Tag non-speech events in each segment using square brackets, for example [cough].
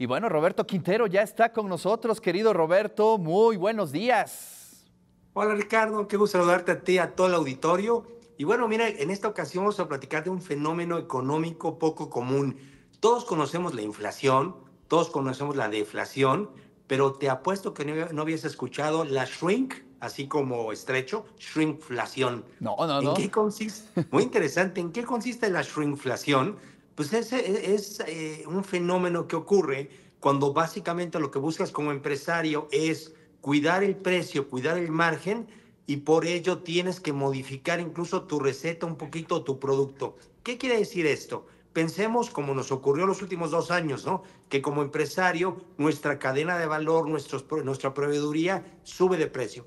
Y bueno, Roberto Quintero ya está con nosotros, querido Roberto. Muy buenos días. Hola Ricardo, qué gusto saludarte a ti, a todo el auditorio. Y bueno, mira, en esta ocasión vamos a platicar de un fenómeno económico poco común. Todos conocemos la inflación, todos conocemos la deflación, pero te apuesto que no, habías escuchado la shrink, así como estrecho, shrinkflación. No, no, ¿En no. qué consiste? Muy interesante. ¿En qué consiste la shrinkflación? Pues es, es eh, un fenómeno que ocurre cuando básicamente lo que buscas como empresario es cuidar el precio, cuidar el margen y por ello tienes que modificar incluso tu receta un poquito, tu producto. ¿Qué quiere decir esto? Pensemos como nos ocurrió los últimos dos años, ¿no? Que como empresario nuestra cadena de valor, nuestros, nuestra proveeduría sube de precio.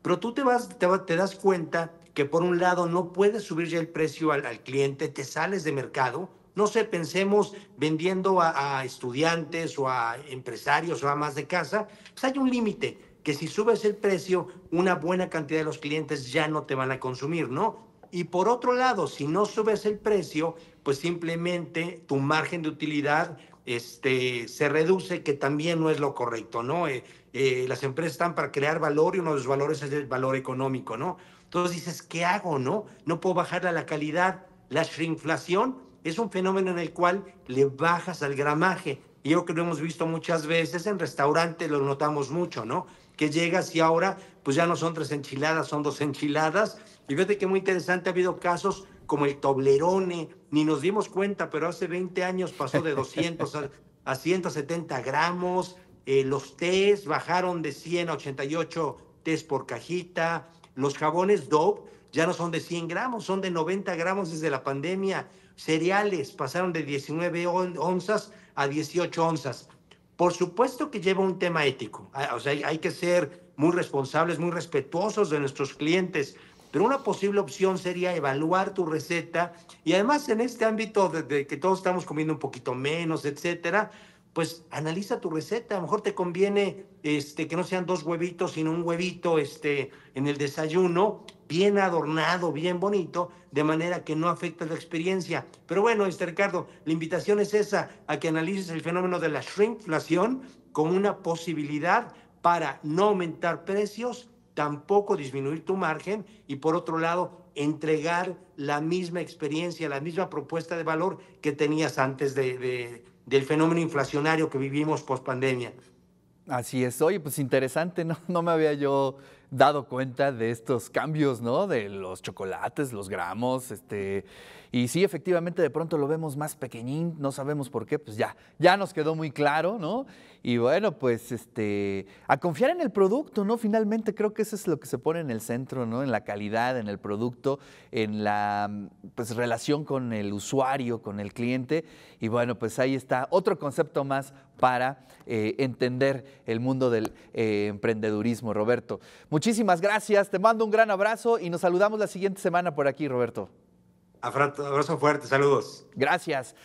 Pero tú te, vas, te, das cuenta que por un lado no puedes subir ya el precio al, al cliente, te sales de mercado. No sé, pensemos vendiendo a, estudiantes o a empresarios o a más de casa, pues hay un límite que si subes el precio, una buena cantidad de los clientes ya no te van a consumir, ¿no? Y por otro lado, si no subes el precio, pues simplemente tu margen de utilidad este, se reduce, que también no es lo correcto, ¿no? Eh, eh, las empresas están para crear valor y uno de los valores es el valor económico, ¿no? Entonces dices, ¿qué hago, no? No puedo bajar la calidad. La shrinkflación es un fenómeno en el cual le bajas al gramaje. Y yo creo que lo hemos visto muchas veces en restaurantes, lo notamos mucho, ¿no? Que llegas y ahora, pues ya no son tres enchiladas, son dos enchiladas y fíjate que muy interesante, ha habido casos como el Toblerone, ni nos dimos cuenta, pero hace 20 años pasó de 200 a, 170 gramos, eh, los tés bajaron de 100 a 88 tés por cajita, los jabones Dove ya no son de 100 gramos, son de 90 gramos desde la pandemia, cereales pasaron de 19 onzas a 18 onzas. Por supuesto que lleva un tema ético, ah, o sea, hay que ser muy responsables, muy respetuosos de nuestros clientes, pero una posible opción sería evaluar tu receta. Y además en este ámbito de, que todos estamos comiendo un poquito menos, etcétera, pues analiza tu receta. A lo mejor te conviene este, que no sean dos huevitos, sino un huevito este, en el desayuno, bien adornado, bien bonito, de manera que no afecte la experiencia. Pero bueno, este Ricardo, la invitación es esa, a que analices el fenómeno de la shrinkflación como una posibilidad para no aumentar precios tampoco disminuir tu margen y por otro lado, entregar la misma experiencia, la misma propuesta de valor que tenías antes de, del fenómeno inflacionario que vivimos post pandemia. Así es, oye, pues interesante, no, [laughs] no me había yo dado cuenta de estos cambios, ¿no? De los chocolates, los gramos, este, y sí, efectivamente, de pronto lo vemos más pequeñín, no sabemos por qué, pues ya, ya nos quedó muy claro, ¿no? Y bueno, pues este, a confiar en el producto, ¿no? Finalmente creo que eso es lo que se pone en el centro, ¿no? En la calidad, en el producto, en la pues, relación con el usuario, con el cliente. Y bueno, pues ahí está otro concepto más para eh, entender el mundo del eh, emprendedurismo, Roberto. Muchísimas gracias, te mando un gran abrazo y nos saludamos la siguiente semana por aquí, Roberto. Abrazo fuerte, saludos. Gracias.